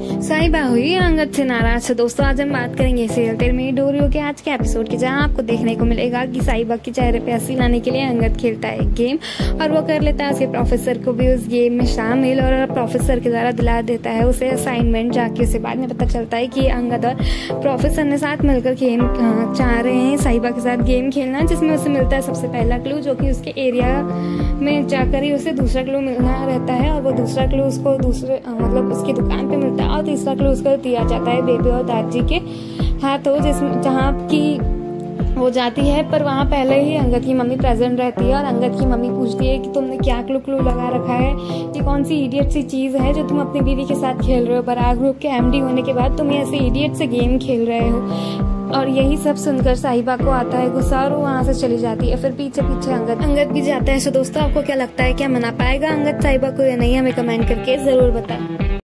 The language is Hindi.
साहिबा हुई अंगद से नाराज़ है दोस्तों। आज हम बात करेंगे सीरियल तेरे में डोरियो के आज के एपिसोड की, जहाँ आपको देखने को मिलेगा कि साहिबा के चेहरे पे हँसी लाने के लिए अंगद खेलता है गेम और वो कर लेता है उसके प्रोफेसर को भी उस गेम में शामिल, और प्रोफेसर के द्वारा दिला देता है उसे असाइनमेंट जाके उसे बाद में पता चलता है कि अंगद और प्रोफेसर ने साथ मिलकर गेम चाह रहे हैं साहिबा के साथ गेम खेलना, जिसमें उसे मिलता है सबसे पहला क्लू जो कि उसके एरिया में जाकर ही उसे दूसरा क्लू मिलना रहता है, और वो दूसरा क्लू उसको दूसरे मतलब उसकी दुकान पे मिलता है और तीसरा क्लू उसको दिया जाता है बेबी और दादी के। हाथों जिसमें जहाँ की हो जाती है, पर वहाँ पहले ही अंगद की मम्मी प्रेजेंट रहती है और अंगद की मम्मी पूछती है कि तुमने क्या क्लू क्लू लगा रखा है? ये कौन सी इडियट सी चीज़ है जो तुम अपनी बीवी के साथ खेल रहे हो? बराग ग्रुप के एमडी होने के बाद तुम ऐसे इडियट से गेम खेल रहे हो। और यही सब सुनकर साहिबा को आता है गुस्सा और वो वहाँ से चली जाती है। फिर पीछे पीछे अंगद अंगद भी जाता है। सो दोस्तों, आपको क्या लगता है? क्या मना पाएगा अंगद साहिबा को या नहीं? हमें कमेंट करके ज़रूर बताएँ।